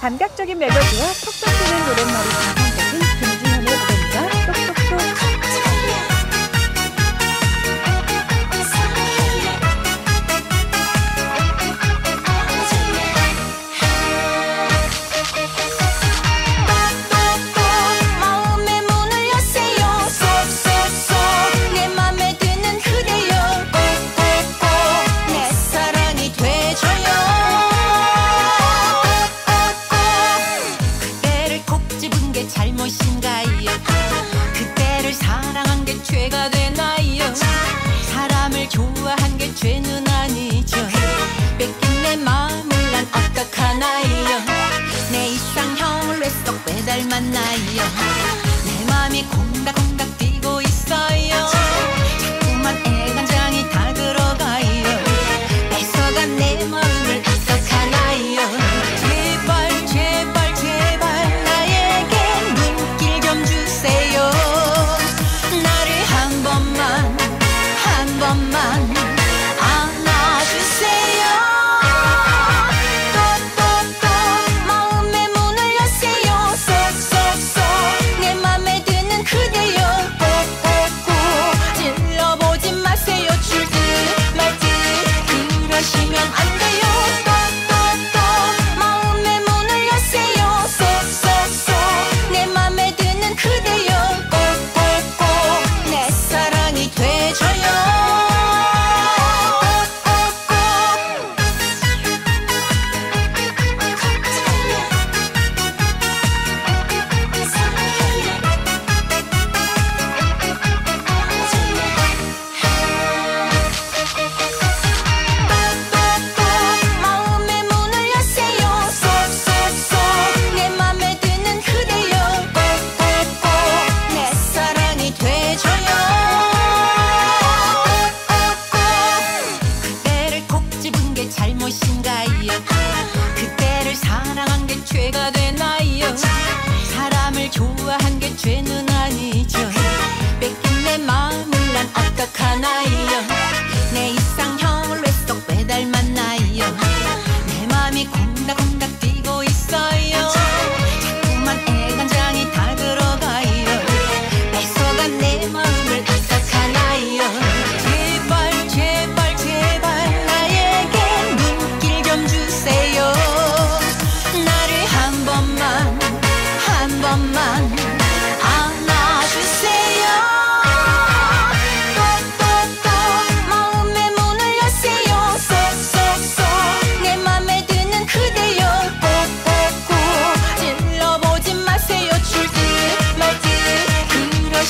감각적인 멜로디와 톡톡 튀는 노랫말이 좋아한 게 죄는 아니죠. 뺏긴 내 마음 should say 사랑한 게 죄가 되나요? 사람을 좋아한 게 죄는 아니죠. 뺏긴 내 마음을 난 어떡하나요?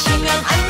平安